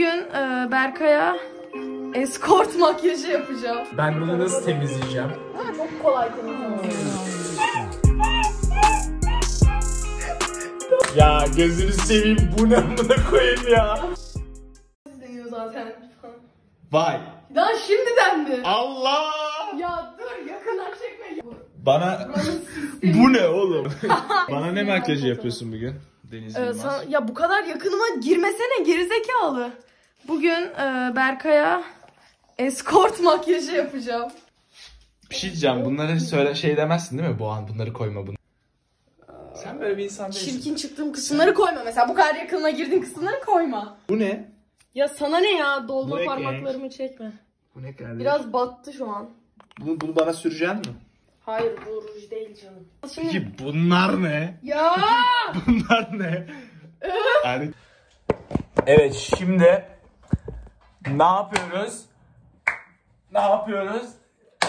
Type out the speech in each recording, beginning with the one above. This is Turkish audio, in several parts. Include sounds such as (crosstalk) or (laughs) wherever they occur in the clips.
Bugün e, Berkay'a eskort makyajı yapacağım. Ben bunu nasıl temizleyeceğim? Çok kolay temizliyorum. Ya gözünü seveyim bu ne amına koyayım ya. deniyor zaten. Vay. Daha şimdiden mi? Allah. Ya dur yakından çekme. Bana (laughs) bu ne oğlum? (laughs) Bana ne makyajı yapıyorsun bugün? Deniz Ee, sana- ya bu kadar yakınıma girmesene gerizekalı. Bugün e, Berkay'a eskort makyajı yapacağım. Bir şey diyeceğim. Bunları söyle şey demezsin değil mi? Bu an bunları koyma bunu. Sen böyle bir insan değilsin. Çirkin çıktığım kısımları koyma mesela. Bu kadar yakınına girdiğin kısımları koyma. Bu ne? Ya sana ne ya? Dolma Bu ne parmaklarımı çekme. Bu ne kardeşim? Biraz battı şu an. Bunu, bunu bana süreceksin mi? Hayır bu ruj değil canım. Şimdi... Peki bunlar ne? Ya! (laughs) Bunlar ne? yani... Evet şimdi ne yapıyoruz? Ne yapıyoruz?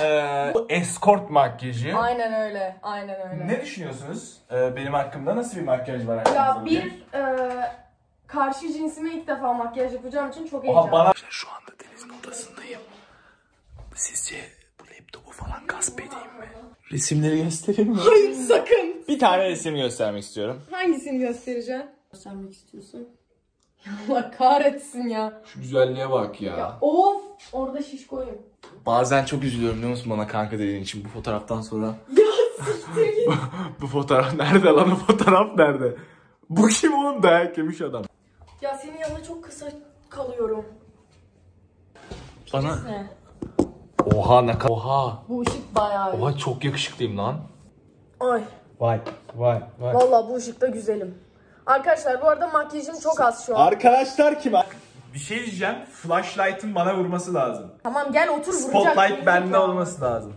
Ee, bu escort makyajı. Aynen öyle. Aynen öyle. Ne düşünüyorsunuz? Ee, benim hakkımda nasıl bir makyaj var hakkınızda Ya bugün? bir e, karşı cinsime ilk defa makyaj yapacağım için çok Oha heyecanlıyım. bana... Şu anda Deniz'in odasındayım. Sizce bu laptopu falan gasp edeyim mi? Resimleri göstereyim mi? Hayır sakın. Bir tane resim göstermek istiyorum. Hangisini göstereceksin? Göstermek istiyorsun. (laughs) Ya Allah kahretsin ya. Şu güzelliğe bak ya. Ya of orada şiş koyun. Bazen çok üzülüyorum biliyor musun bana kanka dediğin için bu fotoğraftan sonra. (laughs) Ya siktir git. (laughs) bu fotoğraf nerede lan o fotoğraf nerede? Bu kim oğlum dayak yemiş adam. ya senin yanında çok kısa kalıyorum. Bana... Ne? Oha ne kadar... Oha. Bu ışık bayağı iyi. Oha çok yakışıklıyım lan. Ay Vay vay vay. vallahi bu ışıkta güzelim. Arkadaşlar bu arada makyajım çok az şu an. Arkadaşlar kim? Bir şey diyeceğim. Flashlight'ın bana vurması lazım. Tamam gel otur vuracak. Spotlight bende olması lazım.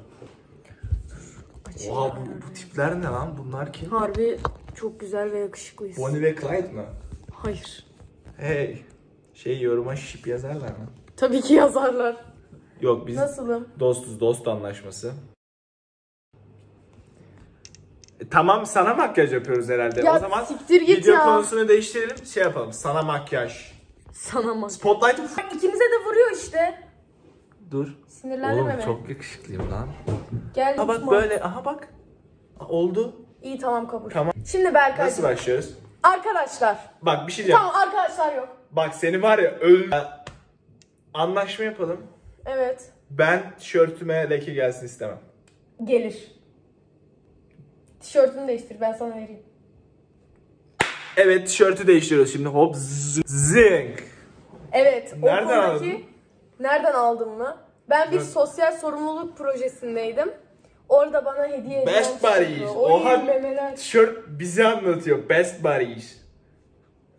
Oha bu, bu tipler ne lan? Bunlar kim? Harbi çok güzel ve yakışıklıyız. Bonnie ve Clyde mı? Hayır. Hey. Şey yoruma şip yazarlar mı? Tabii ki yazarlar. Yok biz Nasılım? dostuz dost anlaşması. Tamam sana makyaj yapıyoruz herhalde. Ya o zaman siktir git video ya. konusunu değiştirelim. Şey yapalım. Sana makyaj. Sana mı? Spotlight İkimize de vuruyor işte. Dur. Sinirlendirme Oğlum beni. çok yakışıklıyım lan. Gel Ha bak tutma. böyle. Aha bak. Oldu. İyi tamam kabul. Tamam. Şimdi Berkay. Nasıl başlıyoruz? Arkadaşlar. Bak bir şey diyeceğim. Tamam arkadaşlar yok. Bak seni var ya öl... Anlaşma yapalım. Evet. Ben tişörtüme leke gelsin istemem. Gelir. Tişörtünü değiştir ben sana vereyim. Evet tişörtü değiştiriyoruz şimdi. Hop zing. Evet. Nereden konudaki- aldın? Nereden aldım mı? Ben bir sosyal sorumluluk projesindeydim. Orada bana hediye edilen Best Buddies. Oha. Tişört bizi anlatıyor. Best buddies.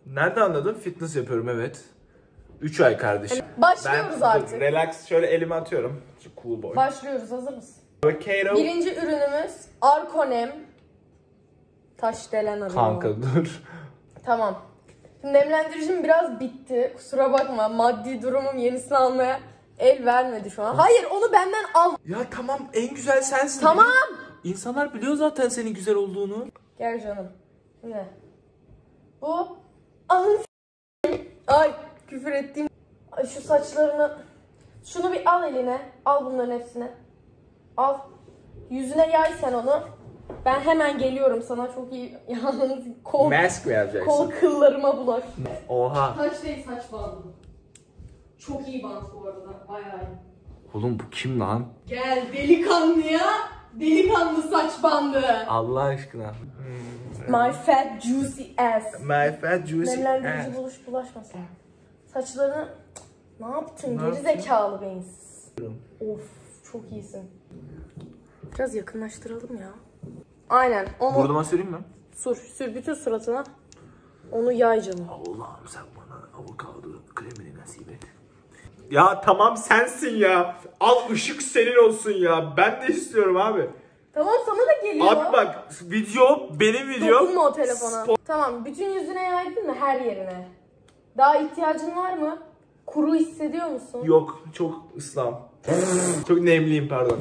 Nerede anladın? Fitness yapıyorum evet. 3 ay kardeşim. Başlıyoruz Ben artık. relax şöyle elimi atıyorum. Cool boy. Başlıyoruz. Hazır mısın? Avocado. Birinci ürünümüz Arkonem. Taş delen arıyor. Kanka dur. Tamam. Şimdi nemlendiricim biraz bitti. Kusura bakma. Maddi durumum yenisini almaya el vermedi şu an. Hayır onu benden al. Ya tamam en güzel sensin. Tamam. İnsanlar biliyor zaten senin güzel olduğunu. Gel canım. Ne? Bu. Alın s- Ay küfür ettiğim. Ay, şu saçlarını. Şunu bir al eline. Al bunların hepsini. Al. Yüzüne yay sen onu. Ben hemen geliyorum sana çok iyi. (laughs) Yalnız kol, Mask mi yapacaksın? kol kıllarıma bulaş. Oha. Saç değil saç bandı. Çok iyi bant bu arada. Bayağı iyi. Oğlum bu kim lan? Gel delikanlıya. Delikanlı saç bandı. Allah aşkına. My fat juicy ass. My fat juicy Nemlendirici ass. buluş bulaşmasın. Saçlarını ne yaptın Ne geri zekalı beyinsiz. Of çok iyisin. Biraz yakınlaştıralım ya. Aynen onu Burnuma süreyim mi? sür sür bütün suratına. Onu yay canım. Allah'ım sen bana avokado kremini nasip et. Ya tamam sensin ya. Al ışık senin olsun ya. Ben de istiyorum abi. Tamam sana da geliyor. Abi bak video benim video. Dokunma o telefona. Tamam bütün yüzüne yaydın mı her yerine? Daha ihtiyacın var mı? Kuru hissediyor musun? Yok çok ıslam. çok nemliyim pardon.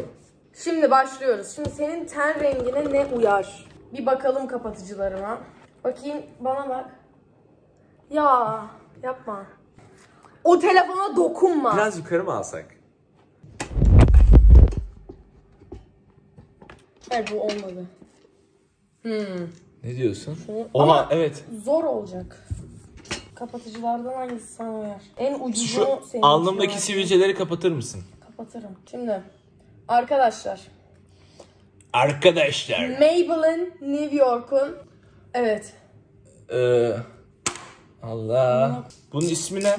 Şimdi başlıyoruz. Şimdi senin ten rengine ne uyar? Bir bakalım kapatıcılarıma. Bakayım bana bak. Ya yapma. O telefona dokunma. Biraz yukarı mı alsak? Evet bu olmadı. Hmm. Ne diyorsun? Şunu- Oha Ama- evet. Zor olacak. Kapatıcılardan hangisi sana uyar? En ucuzu Şu senin için alnımdaki var. sivilceleri kapatır mısın? Kapatırım. Şimdi arkadaşlar Arkadaşlar. Maybelline New York'un evet Ee, Allah. Bunun ismi ne?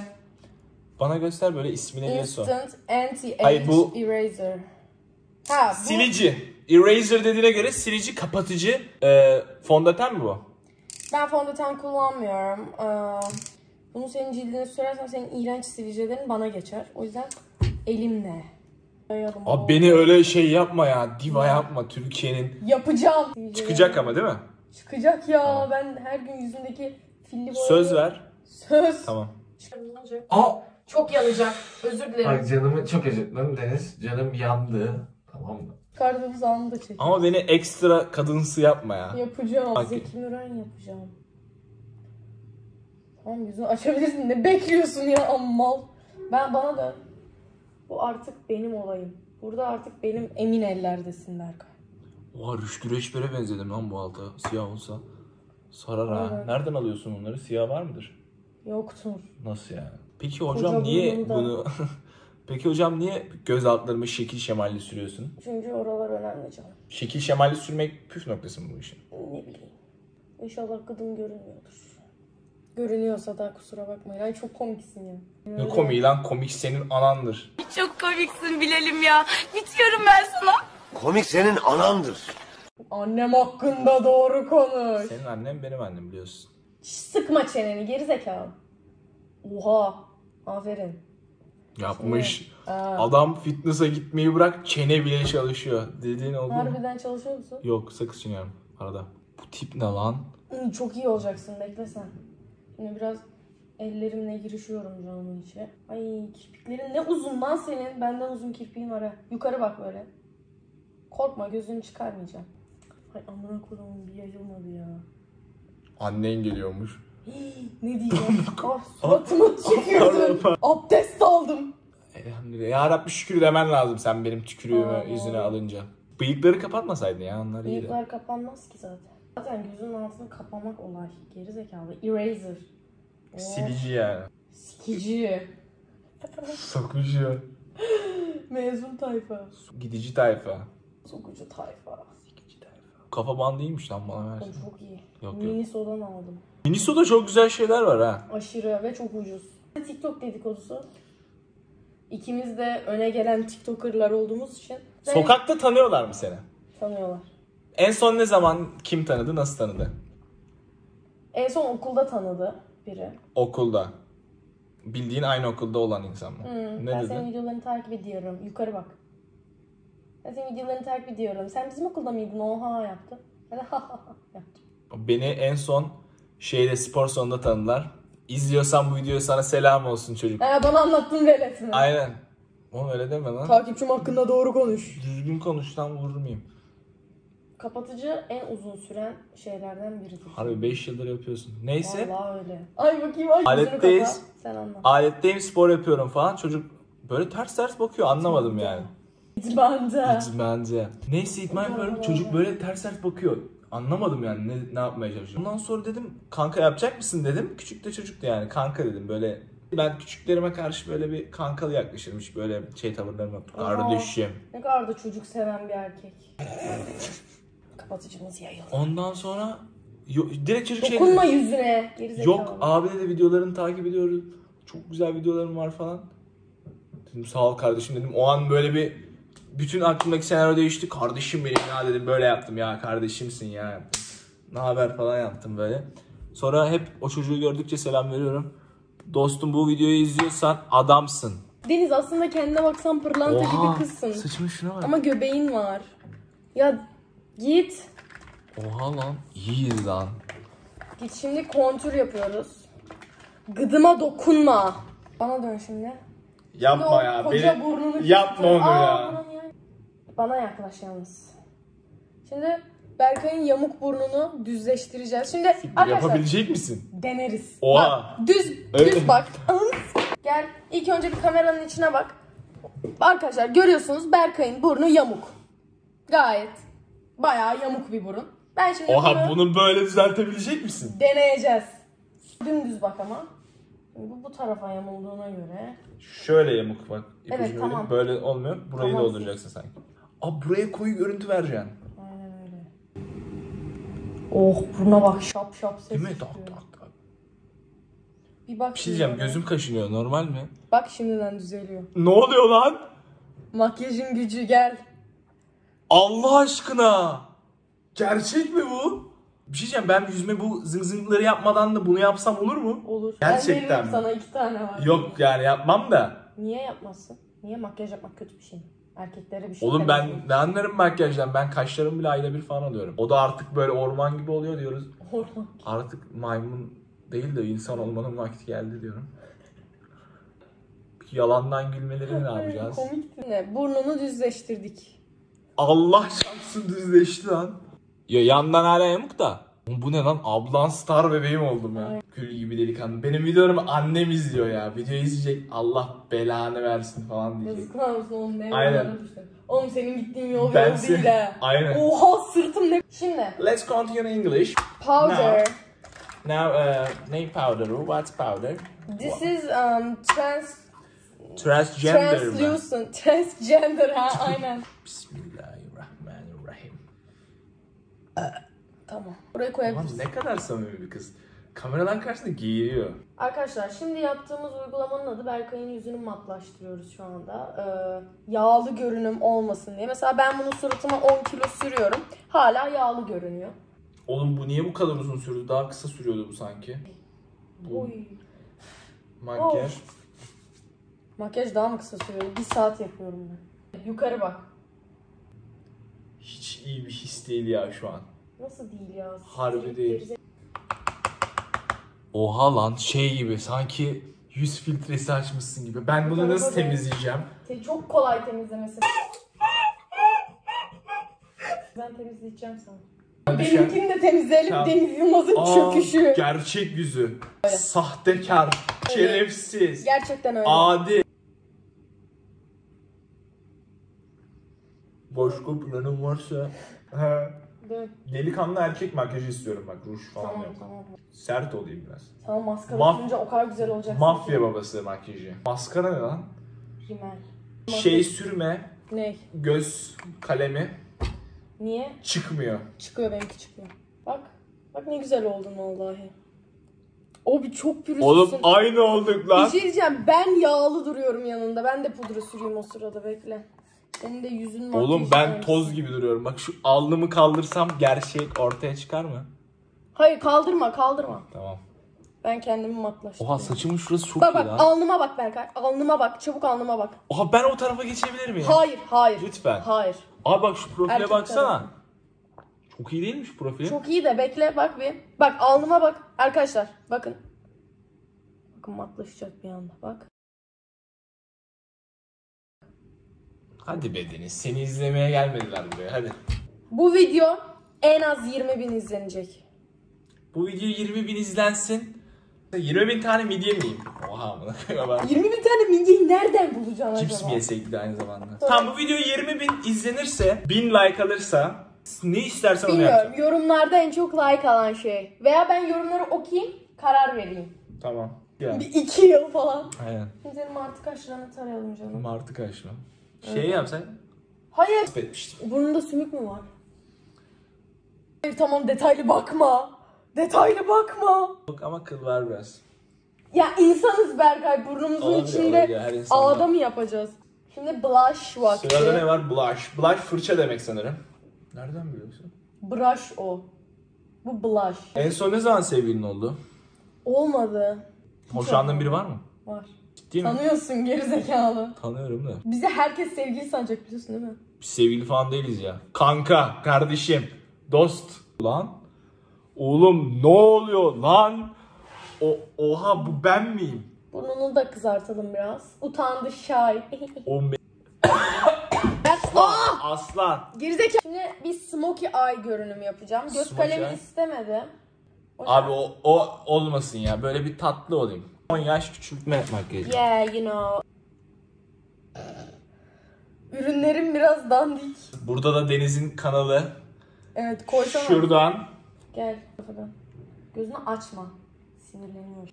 Bana göster böyle ismini diye sor. Instant Anti-Age bu- Eraser. Ha bu Silici. Eraser dediğine göre silici, kapatıcı. Ee, fondöten mi bu? ben fondöten kullanmıyorum. Ee, bunu senin cildine sürersem senin iğrenç sivilcelerin bana geçer. O yüzden elimle. Yayalım. Abi beni öyle şey yapma ya. Diva yapma Türkiye'nin. Yapacağım. Çıkacak ama değil mi? Çıkacak ya. Ben her gün yüzümdeki filli boyayı... Söz ver. Söz. Tamam. Ne olacak? Aa! Çok yanacak. Özür dilerim. Bak canımı çok acıttın Deniz. Canım yandı. Tamam mı? Kartımız anında çek. Ama beni ekstra kadınsı yapma ya. Yapacağım. Bak- Zeki Müren yapacağım. Tamam yüzünü açabilirsin. Ne bekliyorsun ya ammal? Ben bana dön. Bu artık benim olayım. Burada artık benim emin ellerdesin Berkay. Oha Rüştü Reçber'e benzedim lan bu alta. Siyah olsa. Sarar ha. Nereden alıyorsun onları? Siyah var mıdır? Yoktur. Nasıl yani? Peki hocam Koca niye burnunda. bunu... (laughs) Peki hocam niye göz altlarımı şekil şemalli sürüyorsun? Çünkü oralar önemli canım. Şekil şemalli sürmek püf noktası mı bu işin? Ne bileyim. İnşallah kadın görünmüyordur. Görünüyorsa da kusura bakmayın. Ay çok komiksin ya. Ne komiği lan komik senin anandır. Çok komiksin bilelim ya. Bitiyorum ben sana. Komik senin anandır. Annem hakkında doğru konuş. Senin annen benim annem biliyorsun. Sıkma çeneni geri zekalı. Oha. Aferin. Yapmış. Aa, Adam fitness'a gitmeyi bırak çene bile çalışıyor. Dediğin oldu mu? harbiden çalışıyor musun? Yok sakız çiğniyorum arada. Bu tip ne lan? Çok iyi olacaksın bekle sen. Şimdi biraz ellerimle girişiyorum canımın içi. Ay kirpiklerin ne uzun lan senin. Benden uzun kirpiğin var ha. Yukarı bak böyle. Korkma gözünü çıkarmayacağım. Ay amına koyduğum bir yayılmadı ya. Annen geliyormuş. Ne diyeceğim? (laughs) ah suratıma tükürdün. (laughs) Abdest aldım. Elhamdülillah. Ya Rabbi şükür demen lazım sen benim tükürüğümü yüzüne alınca. Bıyıkları kapatmasaydın ya onlar iyiydi. Bıyıklar kapanmaz ki zaten. Zaten gözünün altını kapamak olay. Geri zekalı. Eraser. Oh, Silici yani. Sikici. Sokucu. (laughs) Mezun tayfa. Gidici tayfa. Sokucu tayfa. Kafa bandı iyiymiş lan bana versin. çok iyi. Yok, yok. Miniso'dan aldım. Miniso'da çok güzel şeyler var ha. Aşırı ve çok ucuz. TikTok dedikodusu. İkimiz de öne gelen TikToker'lar olduğumuz için Sokakta tanıyorlar mı seni? tanıyorlar. En son ne zaman kim tanıdı, nasıl tanıdı? En son okulda tanıdı biri. Okulda. Bildiğin aynı okulda olan insan mı? Hı, ne ben dedi? senin videolarını takip ediyorum. Yukarı bak. Ben senin videolarını takip ediyorum. Sen bizim okulda mıydın? Oha yaptı. Ben de ha ha ha yaptım. Beni en son şeyde spor salonunda tanıdılar. İzliyorsan bu videoya sana selam olsun çocuk. Ha, bana anlattın velet mi? Aynen. Oğlum öyle deme lan. Takipçim hakkında doğru konuş. Düzgün konuş lan vurur muyum? Kapatıcı en uzun süren şeylerden biridir. Harbi 5 yıldır yapıyorsun. Neyse. Vallahi öyle. Ay bakayım ay. Aletteyiz. Kapa, Sen anla. Aletteyim spor yapıyorum falan. Çocuk böyle ters ters bakıyor anlamadım yani. Hiç bence. Neyse idman yapıyorum. Çocuk böyle ters ters bakıyor. Anlamadım yani ne, ne yapmaya çalışıyor. Ondan sonra dedim kanka yapacak mısın dedim. Küçük de çocuktu yani kanka dedim böyle. Ben küçüklerime karşı böyle bir kankalı yaklaşırım. Hiç böyle şey tavırlarım yok. Kardeşim. Ne kadar da çocuk seven bir erkek. (laughs) Kapatıcımız yayıldı. Ondan sonra yo- direkt çocuk şey Dokunma dedi. yüzüne. Gerizekalı. Yok abi de videolarını takip ediyoruz. Çok güzel videolarım var falan. Dedim sağ ol kardeşim dedim. O an böyle bir bütün aklımdaki senaryo değişti. Kardeşim benim ya dedim. Böyle yaptım ya kardeşimsin ya. Ne haber falan yaptım böyle. Sonra hep o çocuğu gördükçe selam veriyorum. Dostum bu videoyu izliyorsan adamsın. Deniz aslında kendine baksan pırlanta gibi kızsın. Saçımın şuna bak. Ama göbeğin var. Ya git. Oha lan. İyiyiz lan. Git şimdi kontür yapıyoruz. Gıdıma dokunma. Bana dön şimdi. Yapma ya. koca Beni... burnunu Yapma onu Aa, ya. bana ya. Bana yaklaş yalnız. Şimdi Berkay'ın yamuk burnunu düzleştireceğiz. Şimdi arkadaşlar Yapabilecek misin? deneriz. Oha. Bak, düz düz bak. Gel ilk önce bir kameranın içine bak. Arkadaşlar görüyorsunuz Berkay'ın burnu yamuk. Gayet bayağı yamuk bir burun. Ben şimdi Oha bunu bunu böyle düzeltebilecek misin? deneyeceğiz. Dümdüz bak ama. Bu bu tarafa yamulduğuna göre. Şöyle yamuk bak. Evet, İpucu tamam. Böyle, böyle olmuyor. Burayı Tamam. dolduracaksın sanki. Aa buraya koyu görüntü vereceksin. Aynen öyle. Oh buruna bak şap şap ses Değil mi? Tak tak tak. Bir bak Bir şey diyeceğim gözüm kaşınıyor normal mi? Bak şimdiden düzeliyor. Ne oluyor lan? Makyajın gücü gel. Allah aşkına. Gerçek mi bu? Bir şey diyeceğim ben yüzüme bu zıng zıngları yapmadan da bunu yapsam olur mu? Olur. Gerçekten ben veririm mi? sana iki tane var. Yok yani yapmam da. Niye yapmazsın? Niye makyaj yapmak kötü bir şey mi? Erkeklere bir şey Oğlum demek ben ne anlarım makyajdan? Ben kaşlarımı bile ayda bir falan alıyorum. O da artık böyle orman gibi oluyor diyoruz. Hormon. Artık maymun değil de insan olmanın vakti geldi diyorum. Yalandan gülmeleri ne yapacağız? Komikti. Ne? Burnunu düzleştirdik. Allah şansın düzleşti lan. Ya yandan hala yamuk da. Bu ne lan? Ablan star bebeğim oldum ya. Gül gibi delikanlı. Benim videolarımı annem izliyor ya. Video izleyecek. Allah belanı versin falan diyecek. Yazıklar olsun oğlum ne Aynen. düştün. Oğlum senin gittiğin yol Ben yol değil ha. Aynen. Oha sırtım ne? Şimdi Let's continue in English. powder. Now, uh, name powder. What's powder? This is um trans Transgender. translucent transgender ha aynen. Bismillahirrahmanirrahim. Tamam. Buraya Lan koyabiliriz. ne kadar samimi bir kız. Kameradan karşısında giyiriyor. Arkadaşlar şimdi yaptığımız uygulamanın adı Berkay'ın yüzünü matlaştırıyoruz şu anda. Ee, yağlı görünüm olmasın diye. Mesela ben bunu suratıma 10 kilo sürüyorum. Hala yağlı görünüyor. Oğlum bu niye bu kadar uzun sürdü? Daha kısa sürüyordu bu sanki. Bu Oy. makyaj. Makyaj daha mı kısa sürüyor? Bir saat yapıyorum ben. Yukarı bak. Hiç iyi bir his değil ya şu an. Nasıl değil ya? Harbi değil. Oha lan şey gibi sanki yüz filtresi açmışsın gibi. Ben bunu nasıl temizleyeceğim? Te- Çok kolay temizlemesi. Ben temizleyeceğim sana. Benimkini de temizleyelim. Tamam. Deniz Yılmaz'ın Aa, çöküşü. gerçek yüzü. Sahtekar, şerefsiz, Gerçekten öyle. adi. Başka planın varsa. He. Dön. Delikanlı erkek makyajı istiyorum bak ruj falan Tamam yok. tamam. Sert olayım biraz. Sana maskara Maf- sürünce o kadar güzel olacak. Mafya babası makyajı. Maskara ne lan? Rimel. Şey sürme, Ne? göz kalemi Niye? çıkmıyor. Çıkıyor benimki çıkıyor. Bak. Bak ne güzel oldun vallahi. O bir çok pürüzsüzsün. Oğlum aynı olduk Bir şey diyeceğim. Ben yağlı duruyorum yanında. Ben de pudra süreyim o sırada bekle. Senin de yüzün makyaj Oğlum ben yapmış. toz gibi duruyorum. Bak şu alnımı kaldırsam gerçek ortaya çıkar mı? Hayır kaldırma kaldırma. Tamam. Ben kendimi matlaştırıyorum. Oha saçımın şurası çok Bak iyi bak lan. alnıma bak Berkay. Alnıma bak. Çabuk alnıma bak. Oha ben o tarafa geçebilir miyim? Hayır hayır. Lütfen. Hayır. Abi bak şu profile Erkek baksana. tarafı. Çok iyi değilmiş profil. Çok iyi de bekle bak bir. Bak alnıma bak. Arkadaşlar bakın. Bakın matlaşacak bir anda bak. Hadi be Deniz seni izlemeye gelmediler buraya hadi. Bu video en az 20 bin izlenecek. Bu video 20 bin izlensin. 20 bin tane midye miyim? Oha amına koyayım ben. 20 bin tane midyeyi nereden bulacaksın Cips acaba? mi yeseydik de aynı zamanda? Tamam bu video 20 bin izlenirse, 1000 like alırsa ne istersen onu Bilmiyorum. yapacağım. Yorumlarda en çok like alan şey. Veya ben yorumları okuyayım, karar vereyim. Tamam. Ya. Bir iki yıl falan. Aynen. Şimdi senin martı kaşlarını tarayalım canım. Martı kaşlı. Şey yapsak. Hayır. Etmiştim. Burnunda sümük mü var? Hayır tamam detaylı bakma. Detaylı bakma. Yok ama kıl var biraz. Ya insanız Berkay burnumuzun Olabilir, içinde olabilir, her insanda. ağda mı yapacağız? Şimdi blush vakti. Sırada ne var? Blush. Blush fırça demek sanırım. Nereden biliyorsun? Brush o. Bu blush. En son ne zaman sevgilin oldu? Olmadı. Hoşlandığın biri var mı? Var. Ciddi mi? Tanıyorsun gerizekalı. Tanıyorum da. Bize herkes sevgili sanacak biliyorsun değil mi? Biz sevgili falan değiliz ya. Kanka, kardeşim, dost. Lan. Oğlum ne oluyor lan? O, oha bu ben miyim? Burnunu da kızartalım biraz. Utandı şay. O me- Aa! aslan. Gerizekalı. Şimdi bir smokey eye görünümü yapacağım. Göz Smokey kalemi eye? istemedim. O Abi o, o olmasın ya. Böyle bir tatlı olayım. 10 yaş küçültme makyajı. Yeah, you know. Ürünlerim biraz dandik. Burada da Deniz'in kanalı. Evet koysana. Şuradan. Gel. Gözünü açma. Sinirleniyorum.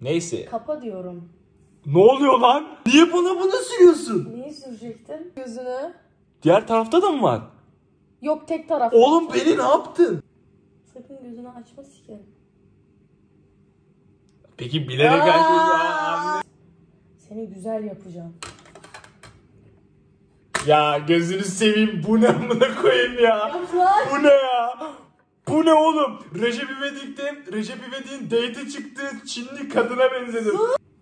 Neyse. Kapa diyorum. Ne oluyor lan? Niye bana bunu sürüyorsun? Neyi sürecektin? Gözünü. Diğer tarafta da mı var? Yok tek taraf. Oğlum beni ne yaptın? Sakın gözünü açma sikerim. Peki bilerek açıyorsun. Seni güzel yapacağım. Ya gözünü seveyim bu ne amına koyayım ya. Bu ne ya? Bu ne oğlum? Recep İvedik'ten Recep İvedik'in date çıktığı Çinli kadına benzedim.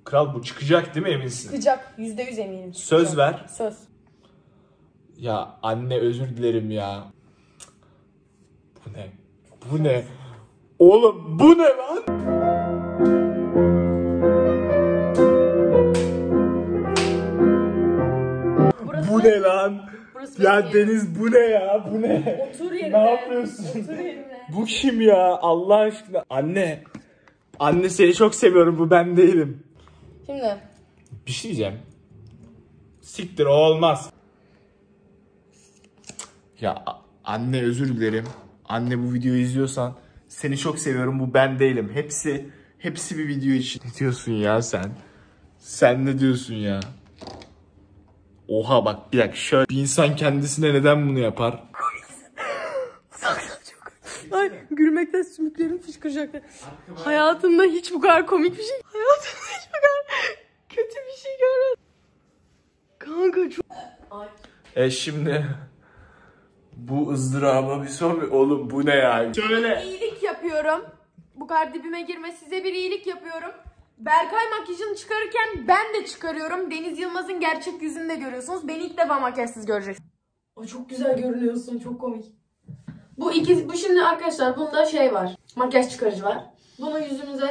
Kral bu çıkacak değil mi eminsin? Çıkacak. Yüzde yüz eminim. Söz çıkacak. ver. Söz. Ya anne özür dilerim ya. Bu ne? Bu ne? Oğlum bu ne lan? Bu ne lan? Burası Ya benim yerim. Deniz bu ne ya? Bu ne? Otur yerine. Ne yapıyorsun? Otur yerine. Bu kim ya? Allah aşkına. Anne. Anne seni çok seviyorum. Bu ben değilim. Şimdi. Bir şey diyeceğim. Siktir o olmaz. Ya anne özür dilerim. Anne bu videoyu izliyorsan seni çok seviyorum. Bu ben değilim. Hepsi hepsi bir video için. Ne diyorsun ya sen? Sen ne diyorsun ya? Oha bak bir dakika şöyle bir insan kendisine neden bunu yapar? Ay gülmekten sümüklerim fışkıracaktı. Hayatımda hiç bu kadar komik bir şey. Hayatımda hiç bu kadar kötü bir şey görmedim. Kanka çok... Ay. E şimdi bu ızdıraba bir sor bir oğlum bu ne ya? Söyle. İyilik yapıyorum. Bu kadar dibime girme size bir iyilik yapıyorum. Berkay makyajını çıkarırken ben de çıkarıyorum. Deniz Yılmaz'ın gerçek yüzünü de görüyorsunuz. Beni ilk defa makyajsız göreceksiniz. O çok güzel görünüyorsun. Çok komik. Bu iki, bu şimdi arkadaşlar bunda şey var. Makyaj çıkarıcı var. Bunu yüzümüze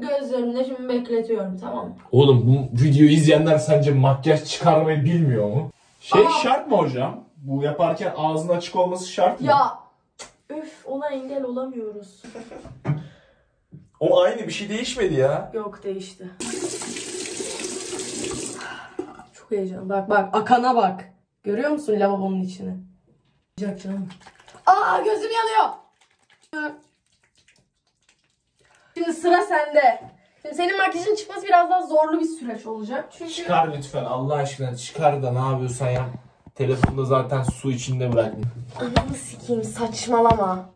gözlerimle şimdi bekletiyorum tamam mı? Oğlum bu videoyu izleyenler sence makyaj çıkarmayı bilmiyor mu? Şey Aa. şart mı hocam? Bu yaparken ağzın açık olması şart mı? Ya öf ona engel olamıyoruz. (laughs) O aynı bir şey değişmedi ya. Yok değişti. Çok heyecan. Bak bak akana bak. Görüyor musun lavabonun içini? Sıcak canım. Aa gözüm yanıyor. Şimdi sıra sende. Şimdi senin makyajın çıkması biraz daha zorlu bir süreç olacak. Çünkü Çıkar lütfen Allah aşkına çıkar da ne yapıyorsan yap. Telefonda zaten su içinde bırakmış. ananı sikeyim saçmalama.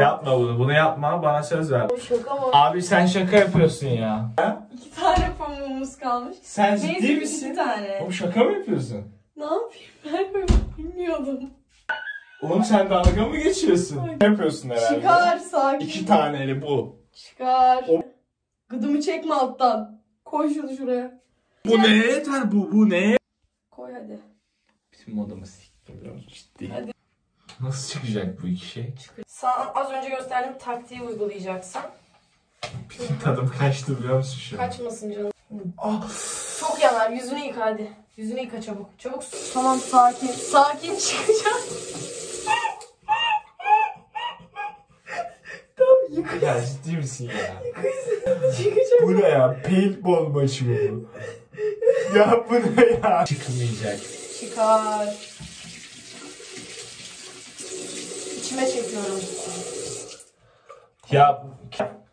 Yapma bunu, bunu yapma. Bana söz ver. Şaka mı? Abi sen şaka yapıyorsun ya. İki tane pamuğumuz kalmış. Sen Neyse ciddi iki misin? tane. Oğlum şaka mı yapıyorsun? Ne yapayım ben bilmiyordum. Oğlum sen dalga mı geçiyorsun? Ne yapıyorsun herhalde? Çıkar sakin. İki taneli bu. Çıkar. O- Gıdımı çekme alttan. Koy şunu şuraya. Bu ne yeter bu, bu ne? Koy hadi. Bizim modamı musun? Ciddi. Hadi. Nasıl çıkacak bu iki şey? Sana az önce gösterdiğim taktiği uygulayacaksın. Tadım kaçtı biliyor musun şu an? Kaçmasın canım. Ah. Çok yanar. Yüzünü yıka hadi. Yüzünü yıka çabuk. Çabuk. Tamam sakin. Sakin çıkacak. tamam yıka. Ya ciddi misin ya? Çıkacak. Bu ne ya? Paintball maçı mı bu? ya bu ne ya? Çıkmayacak. Çıkar. İçime çekiyorum. Ya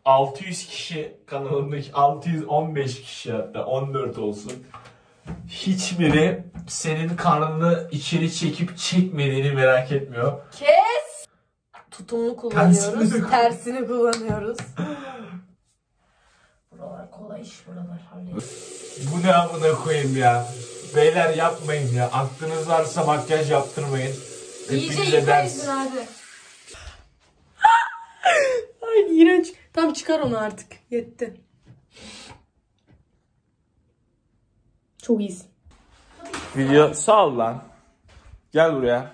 600 kişi kanalındaki 615 kişi hatta 14 olsun. Hiçbiri senin karnını içeri çekip çekmediğini merak etmiyor. Kes. Tutumlu kullanıyoruz. Tersini- Tersini kullanıyoruz. buralar kolay iş buralar. Bu ne amına koyayım ya? Beyler yapmayın ya. Aklınız varsa makyaj yaptırmayın. İyice yıka yüzünü hadi. (laughs) Ay iğrenç. Tam çıkar onu artık. Yetti. Çok iyisin. Video sağ ol lan. Gel buraya.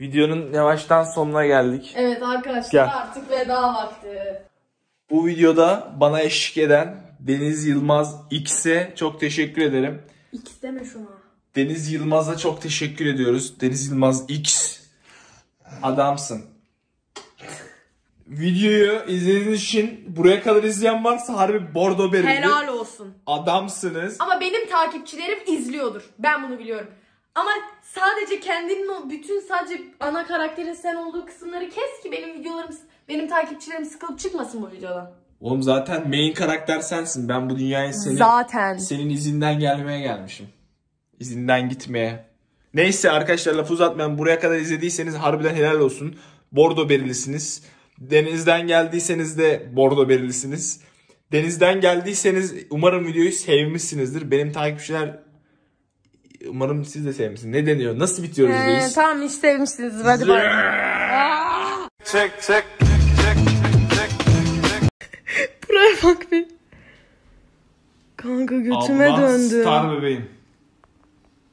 Videonun yavaştan sonuna geldik. Evet arkadaşlar Gel. artık veda vakti. Bu videoda bana eşlik eden Deniz Yılmaz X'e çok teşekkür ederim. X deme şuna. Deniz Yılmaz'a çok teşekkür ediyoruz. Deniz Yılmaz X adamsın. Videoyu izlediğiniz için buraya kadar izleyen varsa harbi bordo berili. Helal olsun. Adamsınız. Ama benim takipçilerim izliyordur. Ben bunu biliyorum. Ama sadece kendinin o bütün sadece ana karakterin sen olduğu kısımları kes ki benim videolarım benim takipçilerim sıkılıp çıkmasın bu videodan. Oğlum zaten main karakter sensin. Ben bu dünyaya senin, Zaten. senin izinden gelmeye gelmişim. İzinden gitmeye. Neyse arkadaşlar lafı uzatmayan buraya kadar izlediyseniz harbiden helal olsun. Bordo berilisiniz. Denizden geldiyseniz de bordo berilisiniz. Denizden geldiyseniz umarım videoyu sevmişsinizdir. Benim takipçiler umarım siz de sevmişsiniz. Ne deniyor? Nasıl bitiyoruz Ee, reis? tamam hiç sevmişsiniz. Hadi bay. Çek çek. (laughs) Buraya bak bir. Kanka götüme Allah döndü. Star bebeğim.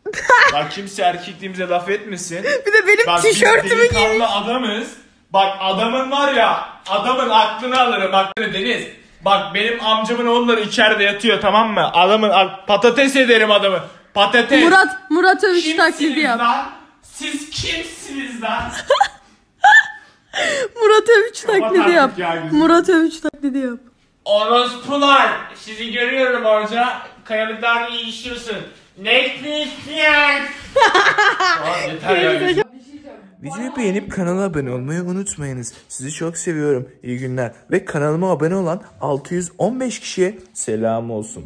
(laughs) Bak kimse erkekliğimize laf etmesin. Bir de benim Bak biz tişörtümü giymiş. adamız. Bak adamın var ya adamın aklını alırım bak Deniz. Bak benim amcamın oğulları içeride yatıyor tamam mı? Adamın patates ederim adamı. Patates. Murat, Murat Övüş taklidi yap. lan? Siz kimsiniz lan? (laughs) Murat Övüç taklidi yap. ya yüzünü. Murat Övüç taklidi yap. Orospular sizi görüyorum orada. Kayalıktan iyi işiyorsun. Netflix (laughs) Yeter ya. Videoyu beğenip kanala abone olmayı unutmayınız. Sizi çok seviyorum. İyi günler. Ve kanalıma abone olan 615 kişiye selam olsun.